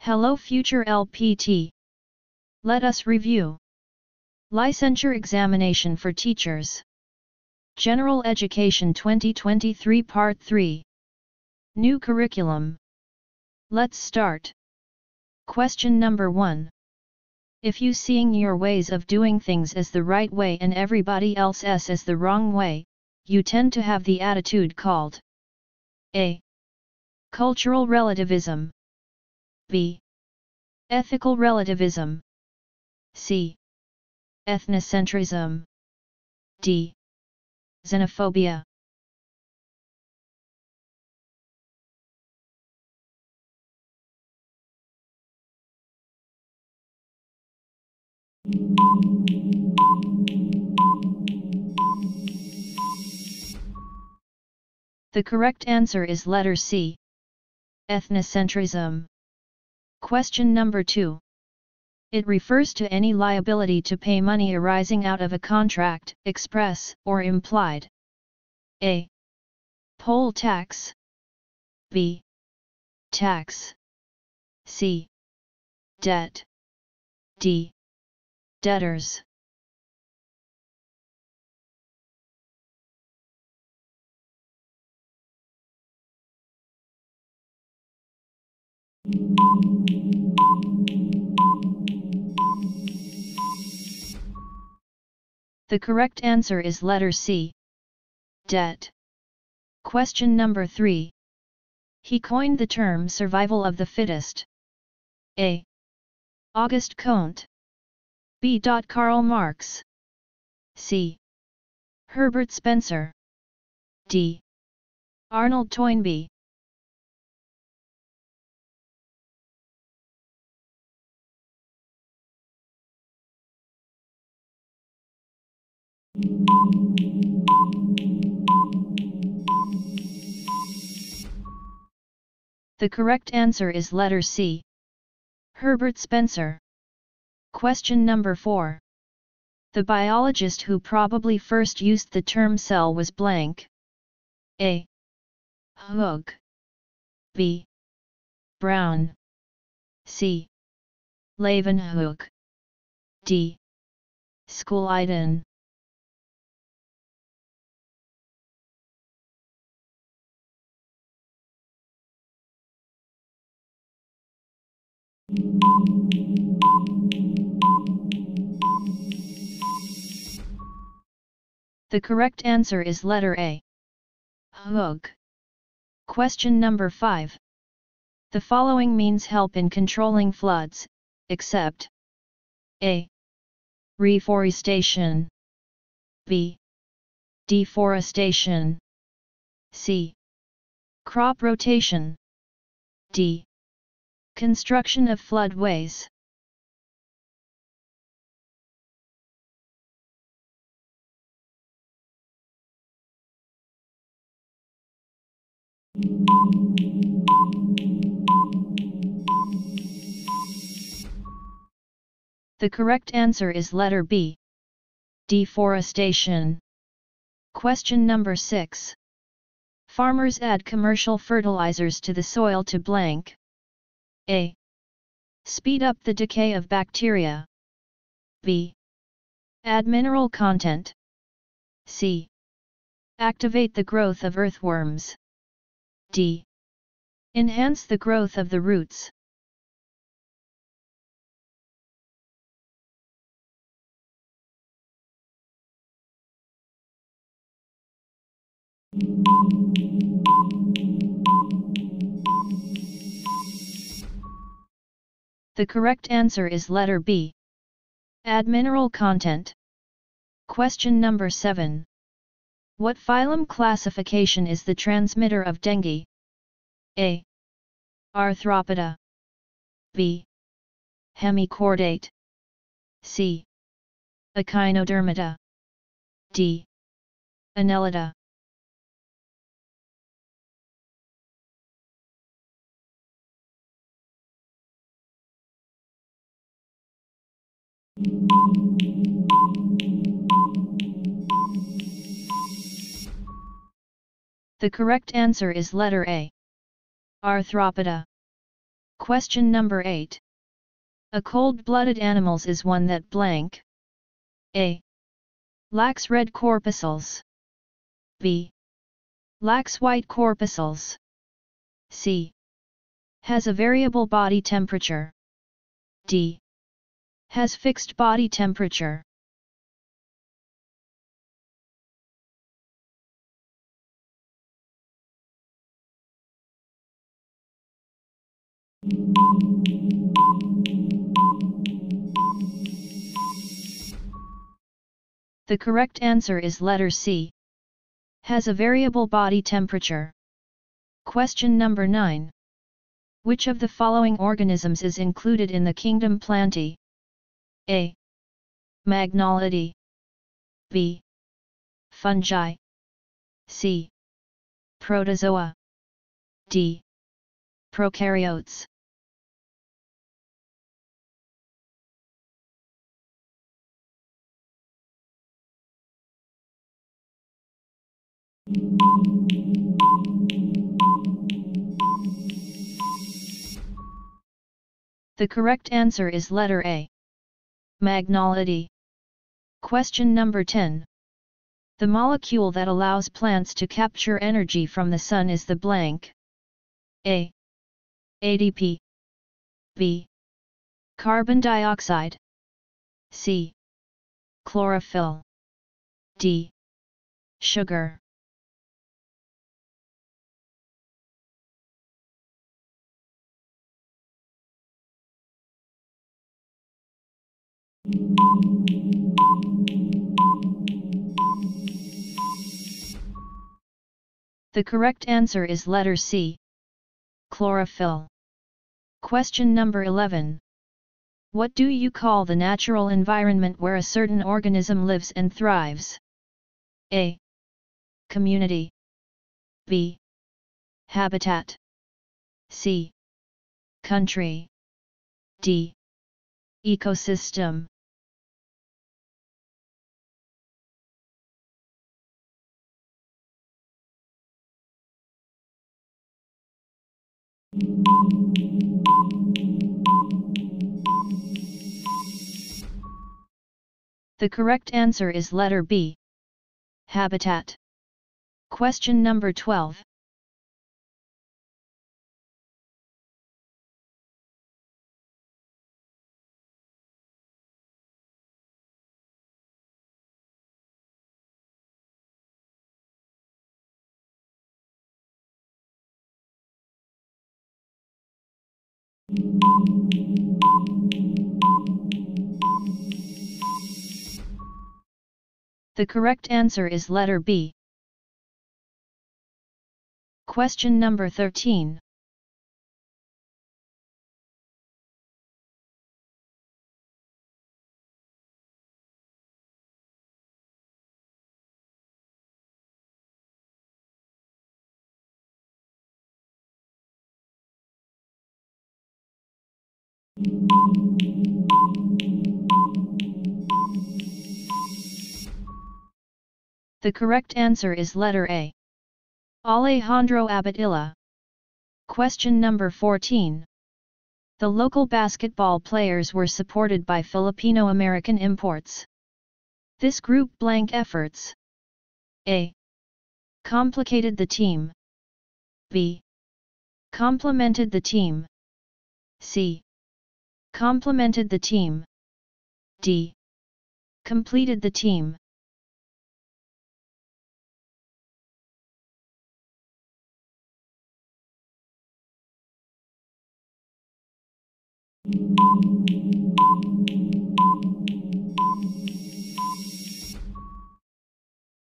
Hello future LPT. Let us review. Licensure Examination for Teachers. General Education 2023 Part 3. New Curriculum. Let's start. Question number 1. If you seeing your ways of doing things as the right way and everybody else's as the wrong way, you tend to have the attitude called A. Cultural relativism. B. Ethical relativism. C. Ethnocentrism. D. Xenophobia. The correct answer is letter C. Ethnocentrism. Question number 2. It refers to any liability to pay money arising out of a contract, express or implied. A. Poll tax. B. Tax. C. Debt. D. Debtors. The correct answer is letter C. Debt. Question number 3. He coined the term survival of the fittest. A. Auguste Comte. B. Karl Marx. C. Herbert Spencer. D. Arnold Toynbee. The correct answer is letter C. Herbert Spencer. Question number 4. The biologist who probably first used the term cell was blank. A. Hooke. B. Brown. C. Leeuwenhoek. D. Schleiden. The correct answer is letter A. Hooke. Question number 5. The following means help in controlling floods, except A. Reforestation B. Deforestation C. Crop rotation D. Construction of floodways The correct answer is letter B. Deforestation. Question number 6. Farmers add commercial fertilizers to the soil to blank. A. Speed up the decay of bacteria. B. Add mineral content. C. Activate the growth of earthworms. D. Enhance the growth of the roots. The correct answer is letter B. Add mineral content. Question number 7. What phylum classification is the transmitter of dengue? A. Arthropoda B. Hemichordate C. Echinodermata D. Annelida The correct answer is letter A. Arthropoda. Question number 8. A cold-blooded animals is one that blank. A. Lacks red corpuscles. B. Lacks white corpuscles. C. Has a variable body temperature. D. Has fixed body temperature. The correct answer is letter C. Has a variable body temperature. Question number 9. Which of the following organisms is included in the kingdom Plantae? A. Magnolidae B. Fungi C. Protozoa D. Prokaryotes The correct answer is letter A. Magnolidae. Question number 10. The molecule that allows plants to capture energy from the sun is the blank. A. ADP. B. Carbon dioxide. C. Chlorophyll. D. Sugar. The correct answer is letter C. Chlorophyll. Question number 11. What do you call the natural environment where a certain organism lives and thrives? A. Community. B. Habitat. C. Country. D. Ecosystem. The correct answer is letter B. Habitat. Question number 12. The correct answer is letter B. Question number 13. The correct answer is letter A. Alejandro Abadilla. Question number 14. The local basketball players were supported by Filipino-American imports. This group blank efforts. A. Complicated the team. B. Complemented the team. C. Complemented the team. D. Completed the team.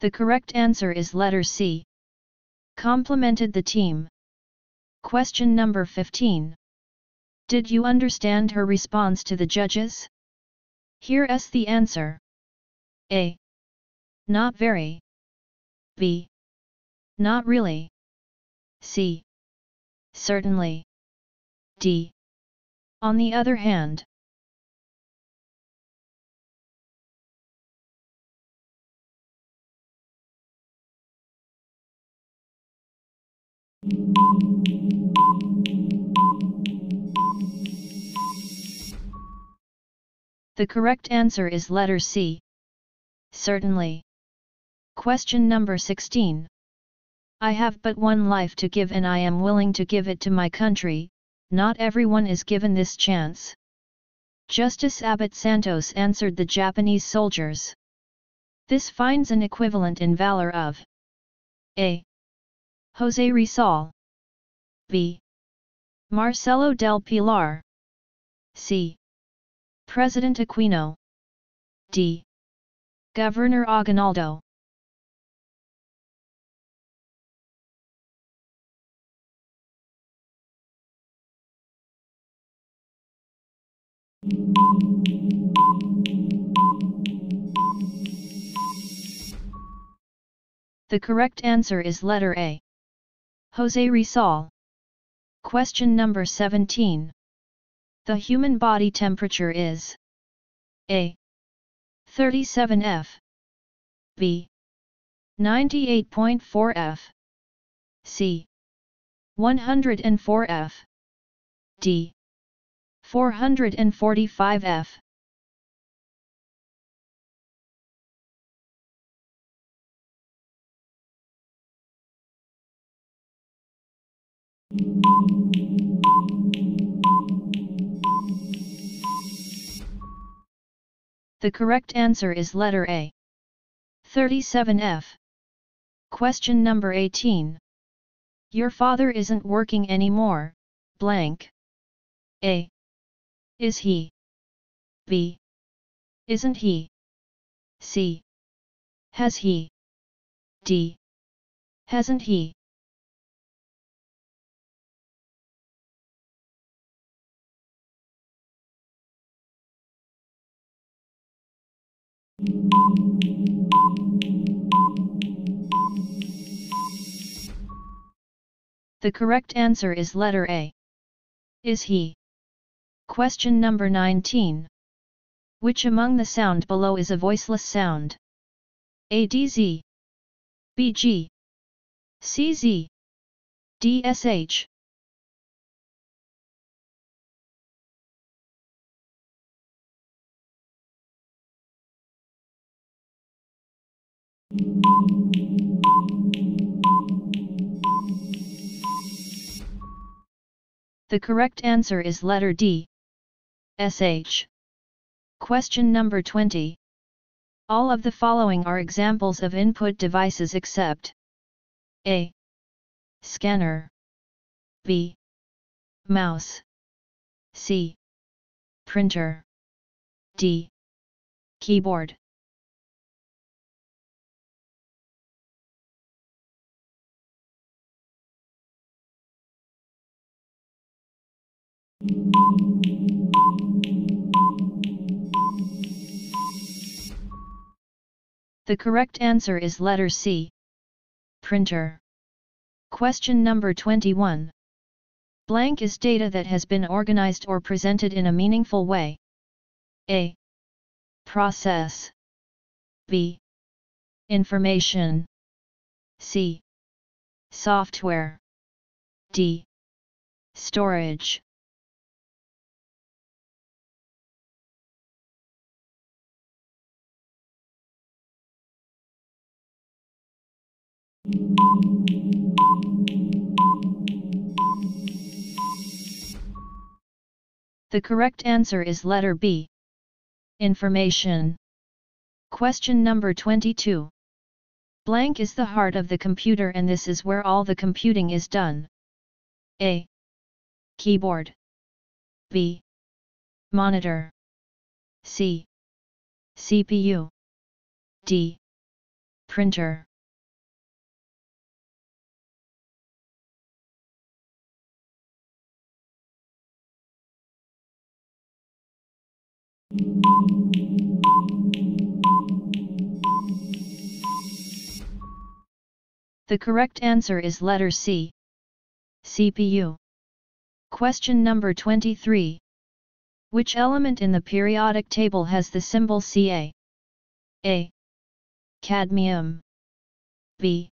The correct answer is letter C. Complemented the team. Question number 15. Did you understand her response to the judges? Here's the answer. A. Not very. B. Not really. C. Certainly. D. On the other hand, The correct answer is letter C. Certainly. Question number 16. I have but one life to give and I am willing to give it to my country, not everyone is given this chance. Justice Abad Santos answered the Japanese soldiers. This finds an equivalent in valor of A. Jose Rizal B. Marcelo del Pilar C. President Aquino D. Governor Aguinaldo The correct answer is letter A. Jose Rizal. Question number 17. The human body temperature is A. 37 F B 98.4 F C 104 F D 445 F The correct answer is letter A. 37F. Question number 18. Your father isn't working anymore, blank. A. Is he? B. Isn't he? C. Has he? D. Hasn't he? The correct answer is letter A. Is he? Question number 19. Which among the sound below is a voiceless sound? ADZ BG CZ DSH The correct answer is letter D. SH. Question number 20. All of the following are examples of input devices except A. Scanner B. Mouse C. Printer D. Keyboard The correct answer is letter C. Printer. Question number 21. Blank is data that has been organized or presented in a meaningful way. A. Process. B. Information. C. Software. D. Storage. The correct answer is letter B. Information. Question number 22. Blank is the heart of the computer and this is where all the computing is done. A. Keyboard. B. Monitor. C. CPU. D. Printer. The correct answer is letter C. CPU. Question number 23. Which element in the periodic table has the symbol Ca? A. Cadmium B.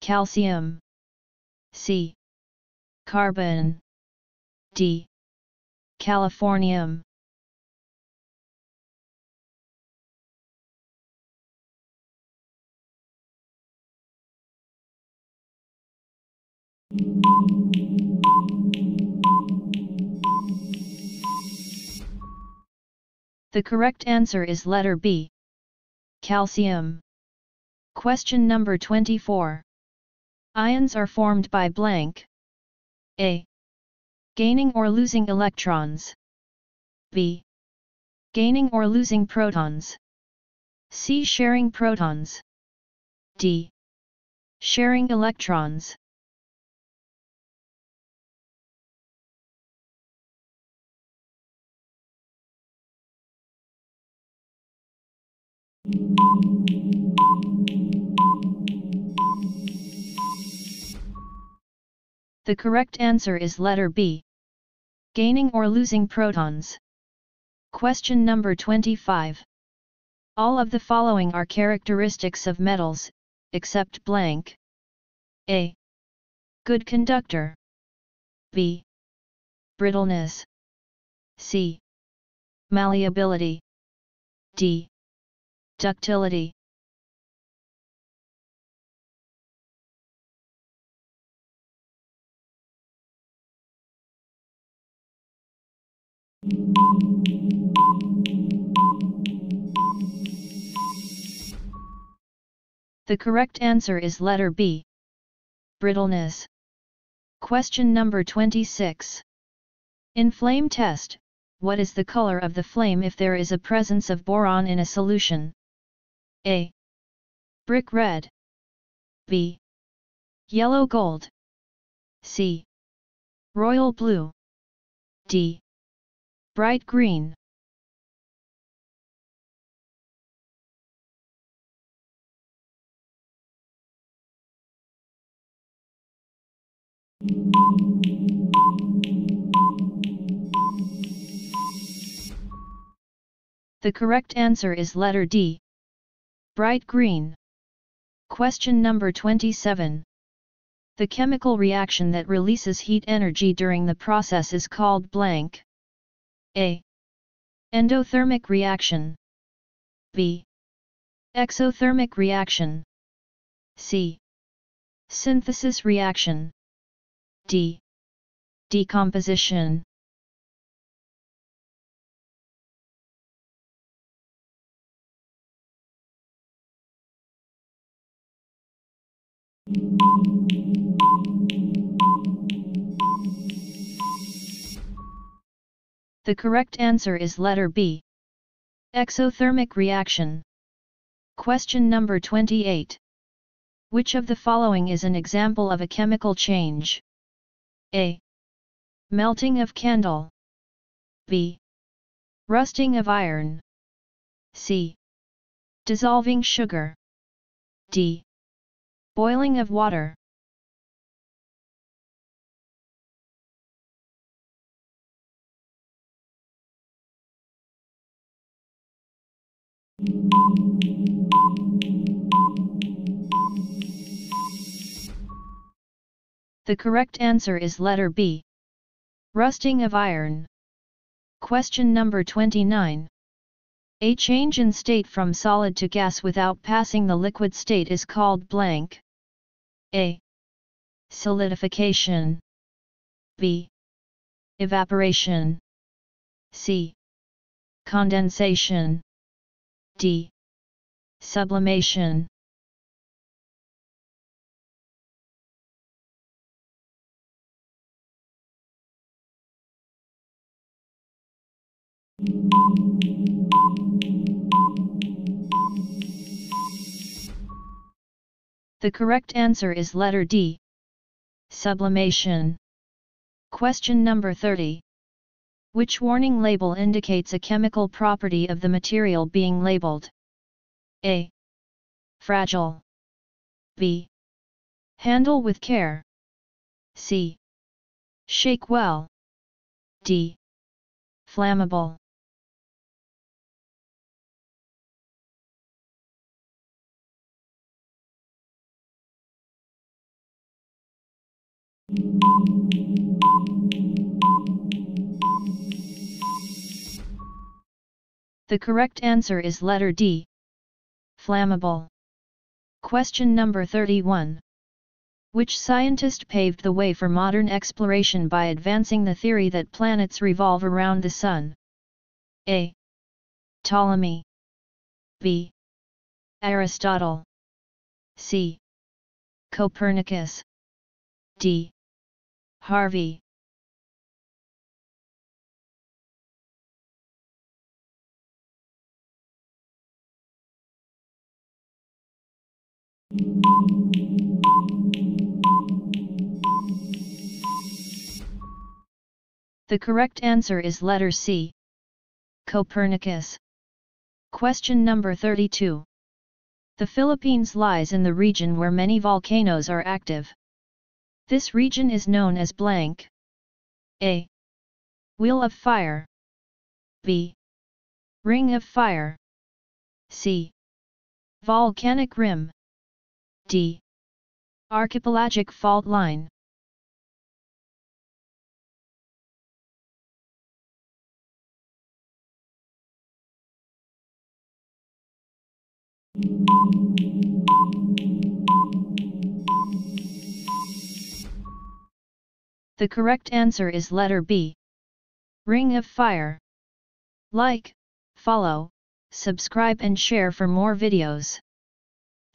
Calcium C. Carbon D. Californium The correct answer is letter B. Calcium. Question number 24. Ions are formed by blank. A. Gaining or losing electrons. B. Gaining or losing protons. C. Sharing protons. D. Sharing electrons. The correct answer is letter B. Gaining or losing protons. Question number 25. All of the following are characteristics of metals, except blank. A. Good conductor. B. Brittleness. C. Malleability. D. Ductility The correct answer is letter B. Brittleness. Question number 26. In flame test, what is the color of the flame if there is a presence of boron in a solution? A. Brick red. B. Yellow gold. C. Royal blue. D. Bright green. The correct answer is letter D. Bright green. Question number 27. The chemical reaction that releases heat energy during the process is called blank. A. Endothermic reaction. B. Exothermic reaction. C. Synthesis reaction. D. Decomposition. The correct answer is letter B. Exothermic reaction. Question number 28. Which of the following is an example of a chemical change? A. Melting of candle. B. Rusting of iron. C. Dissolving sugar. D. Boiling of water. The correct answer is letter B. Rusting of iron. Question number 29. A change in state from solid to gas without passing the liquid state is called blank. A. Solidification B. Evaporation C. Condensation D. Sublimation The correct answer is letter D. Sublimation. Question number 30. Which warning label indicates a chemical property of the material being labeled? A. Fragile. B. Handle with care. C. Shake well. D. Flammable. The correct answer is letter D. Flammable. Question number 31. Which scientist paved the way for modern exploration by advancing the theory that planets revolve around the Sun? A. Ptolemy B. Aristotle C. Copernicus D. Harvey The correct answer is letter C. Copernicus. Question number 32. The Philippines lies in the region where many volcanoes are active. This region is known as blank. A. Wheel of Fire. B. Ring of Fire. C. Volcanic Rim. D. Archipelagic Fault Line. The correct answer is letter B. Ring of Fire. Like, follow, subscribe and share for more videos.